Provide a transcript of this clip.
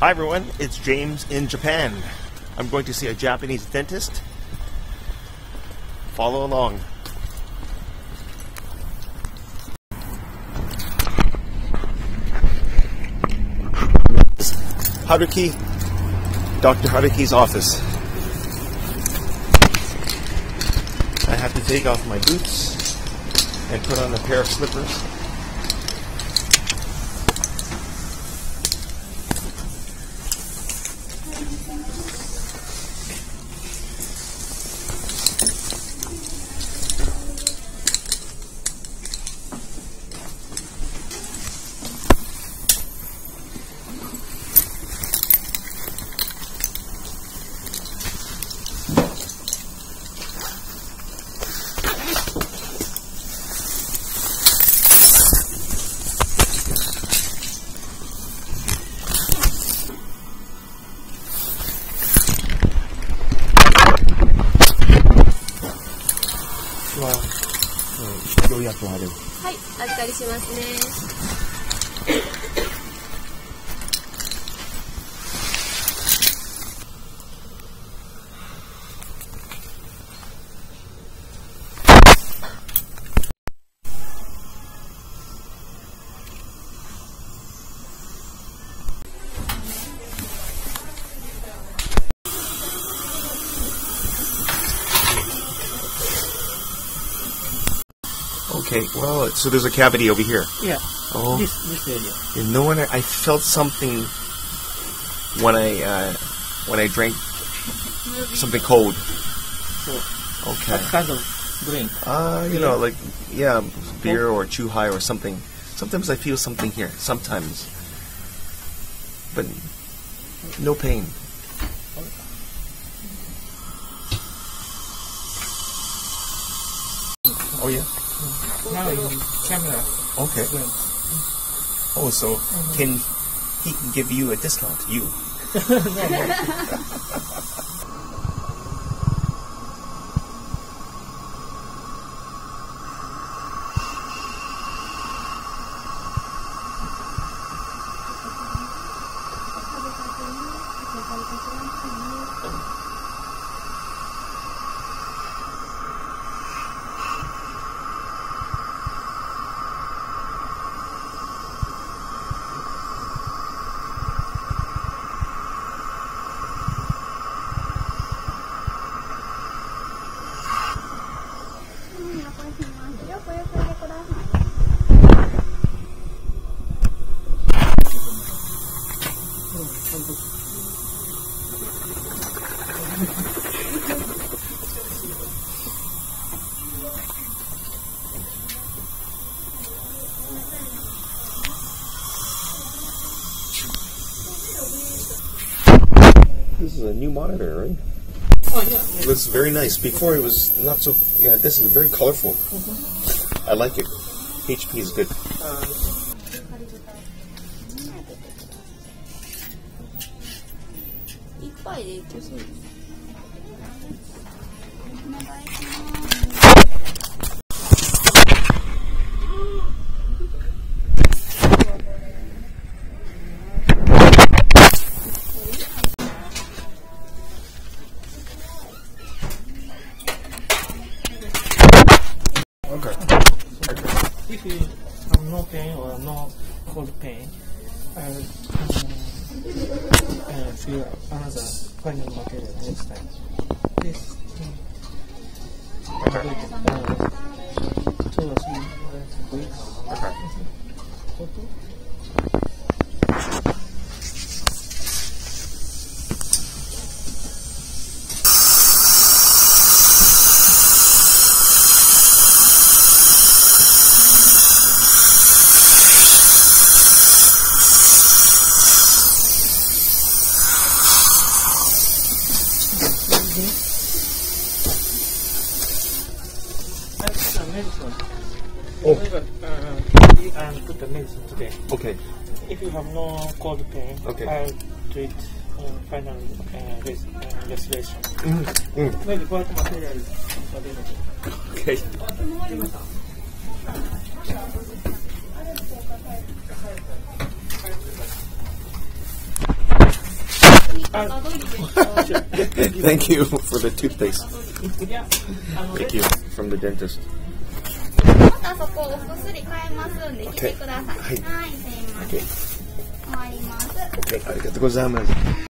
Hi everyone, it's James in Japan. I'm going to see a Japanese dentist. Follow along. Haruki, Dr. Haruki's office. I have to take off my boots and put on a pair of slippers. は、うん、やある。はい、りしますね。Okay, well, so there's a cavity over here. Yeah, Oh, this this area. and no one. I felt something when I uh, when I drank something cold. So Okay. what kind of drink? Uh, you know, like yeah, beer or chu-hi or something. Sometimes I feel something here. Sometimes, but no pain. Oh yeah. Now in camera. Okay. Oh, so can he can give you a discount? You. This is a new monitor, right? Oh yeah. It looks very nice. Before it was not so. Yeah, this is very colorful. I like it. HP is good. Uh, if you have no pain or no cold pain, I will um, uh, feel another final material next time. This. Okay. Uh, two or three weeks. Okay. Okay. That's the medicine. Oh. Uh, put the medicine today. Okay. If you have no cold pain, okay. I'll treat uh, um, final uh, res uh, restoration. Mm. Mm. Maybe what material is available. Okay. Thank you for the toothpaste. Thank you from the dentist. またそこお薬買えますんで来てください。はいはい、すいません。終わります。Okay, ありがとうございます。